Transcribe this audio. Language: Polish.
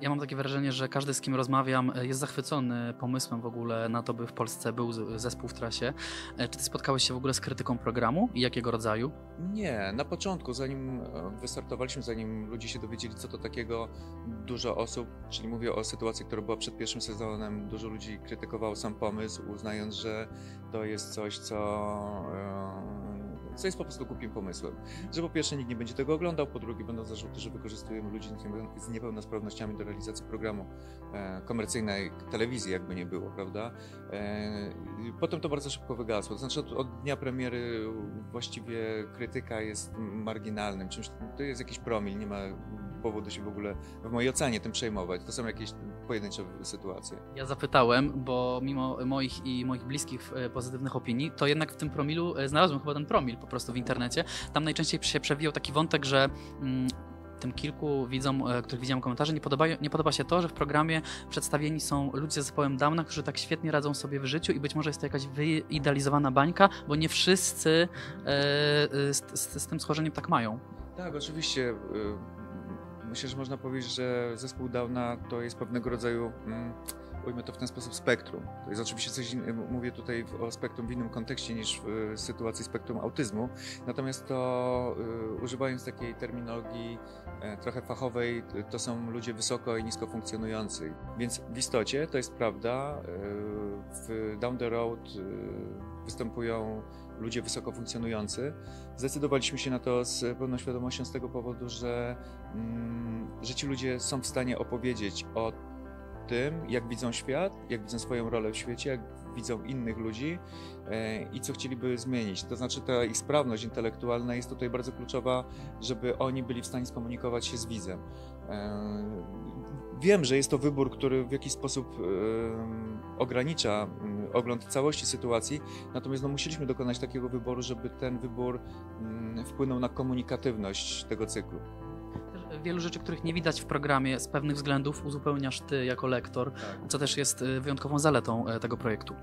Ja mam takie wrażenie, że każdy, z kim rozmawiam, e, jest zachwycony pomysłem w ogóle na to, by w Polsce był zespół w trasie. E, Czy ty spotkałeś się w ogóle z krytyką programu i jakiego rodzaju? Nie, na początku, zanim e, wystartowaliśmy, zanim ludzie się dowiedzieli, co to takiego, dużo osób, czyli mówię o sytuacji, która była przed pierwszym sezonem, dużo ludzi krytykowało sam pomysł, uznając, że to jest coś, co, co jest po prostu głupim pomysłem. Że po pierwsze nikt nie będzie tego oglądał, po drugie będą zarzuty, że wykorzystujemy ludzi z niepeł- z niepełnosprawnościami do realizacji programu e, komercyjnej telewizji, jakby nie było, prawda? E, Potem to bardzo szybko wygasło. To znaczy od, od dnia premiery właściwie krytyka jest marginalnym czymś. To jest jakiś promil, nie ma powodu się w ogóle w mojej ocenie tym przejmować. To są jakieś pojedyncze sytuacje. Ja zapytałem, bo mimo moich i moich bliskich e, pozytywnych opinii, to jednak w tym promilu e, znalazłem chyba ten promil po prostu w internecie. Tam najczęściej się przewijał taki wątek, że mm, tym kilku widzom, e, których widziałem komentarze, nie podoba, nie podoba się to, że w programie przedstawieni są ludzie z zespołem Downa, którzy tak świetnie radzą sobie w życiu i być może jest to jakaś wyidealizowana bańka, bo nie wszyscy e, z, z, z tym schorzeniem tak mają. Tak, oczywiście. Myślę, że można powiedzieć, że zespół Downa to jest pewnego rodzaju, mm, ujmę to w ten sposób, spektrum. To jest oczywiście coś mówię tutaj o spektrum w innym kontekście niż w y, sytuacji spektrum autyzmu. Natomiast to, y, używając takiej terminologii e, trochę fachowej, y, to są ludzie wysoko i nisko funkcjonujący. Więc w istocie to jest prawda. W Down the Road występują ludzie wysoko funkcjonujący. Zdecydowaliśmy się na to z pełną świadomością z tego powodu, że, mm, że ci ludzie są w stanie opowiedzieć o tym, jak widzą świat, jak widzą swoją rolę w świecie, jak widzą innych ludzi e, i co chcieliby zmienić. To znaczy ta ich sprawność intelektualna jest tutaj bardzo kluczowa, żeby oni byli w stanie skomunikować się z widzem. E, Wiem, że jest to wybór, który w jakiś sposób e, ogranicza mm, ogląd całości sytuacji, natomiast no, musieliśmy dokonać takiego wyboru, żeby ten wybór mm, wpłynął na komunikatywność tego cyklu. Wielu rzeczy, których nie widać w programie z pewnych względów uzupełniasz ty jako lektor, co też jest e, wyjątkową zaletą e, tego projektu.